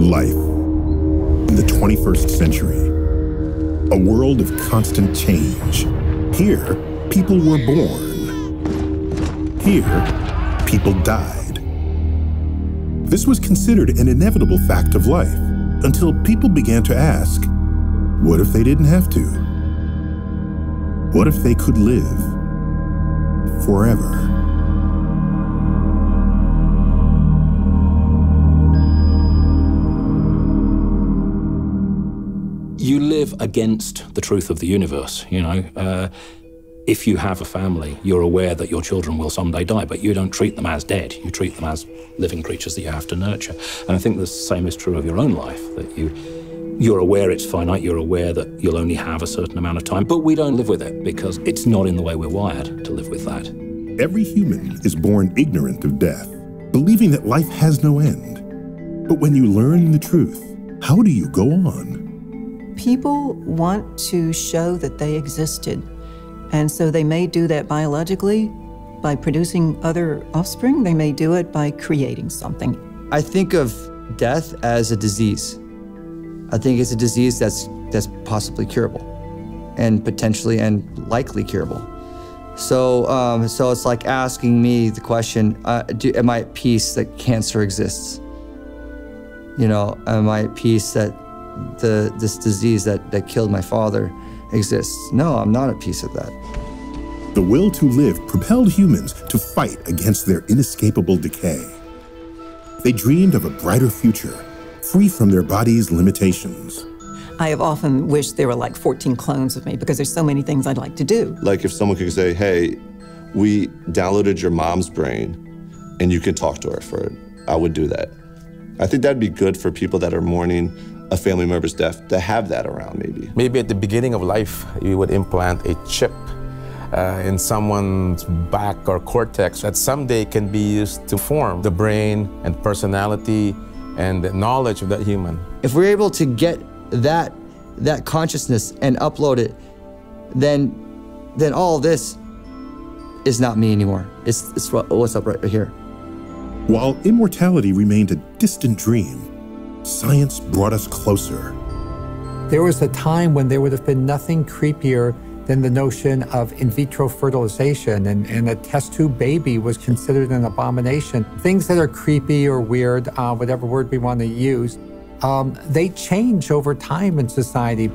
Life in the 21st century. A world of constant change. Here, people were born. Here, people died. This was considered an inevitable fact of life until people began to ask, what if they didn't have to? What if they could live forever? You live against the truth of the universe. You know, uh, if you have a family, you're aware that your children will someday die, but you don't treat them as dead. You treat them as living creatures that you have to nurture. And I think the same is true of your own life. That you you're aware it's finite. You're aware that you'll only have a certain amount of time, but we don't live with it because it's not in the way we're wired to live with that. Every human is born ignorant of death, believing that life has no end. But when you learn the truth, how do you go on? People want to show that they existed. And so they may do that biologically by producing other offspring. They may do it by creating something. I think of death as a disease. I think it's a disease that's, that's possibly curable and potentially and likely curable. So, um, so it's like asking me the question, uh, do, am I at peace that cancer exists? You know, am I at peace that the, this disease that, that killed my father exists. No, I'm not at peace with that. The will to live propelled humans to fight against their inescapable decay. They dreamed of a brighter future, free from their body's limitations. I have often wished there were like 14 clones of me because there's so many things I'd like to do. Like if someone could say, hey, we downloaded your mom's brain and you can talk to her for it, I would do that. I think that'd be good for people that are mourning a family member's death to have that around maybe. Maybe at the beginning of life, you would implant a chip uh, in someone's back or cortex that someday can be used to form the brain and personality and the knowledge of that human. If we're able to get that, that consciousness and upload it, then, then all this is not me anymore. It's, it's what's up right here. While immortality remained a distant dream, Science brought us closer. There was a time when there would have been nothing creepier than the notion of in vitro fertilization, and, and a test tube baby was considered an abomination. Things that are creepy or weird, uh, whatever word we want to use, um, they change over time in society.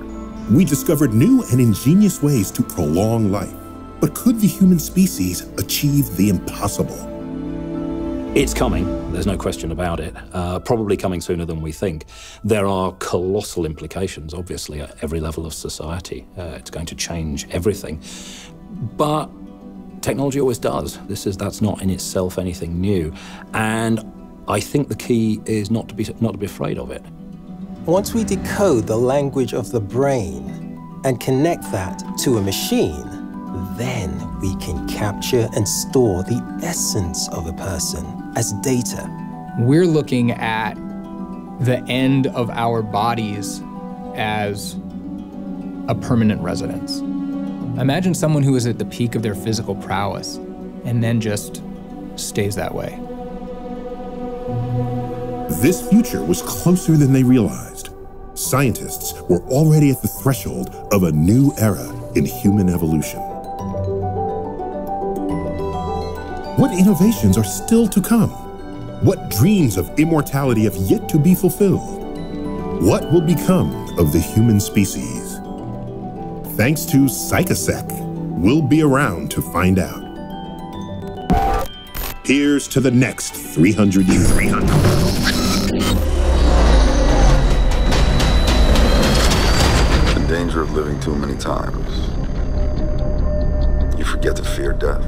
We discovered new and ingenious ways to prolong life. But could the human species achieve the impossible? It's coming, there's no question about it. Uh, probably coming sooner than we think. There are colossal implications, obviously, at every level of society. Uh, it's going to change everything. But technology always does. This is that's not in itself anything new. And I think the key is not to be not to be afraid of it. Once we decode the language of the brain and connect that to a machine, then we can capture and store the essence of a person as data. We're looking at the end of our bodies as a permanent residence. Imagine someone who is at the peak of their physical prowess and then just stays that way. This future was closer than they realized. Scientists were already at the threshold of a new era in human evolution. What innovations are still to come? What dreams of immortality have yet to be fulfilled? What will become of the human species? Thanks to Psychasec, we'll be around to find out. Here's to the next 300 years. 300. The danger of living too many times. You forget to fear death.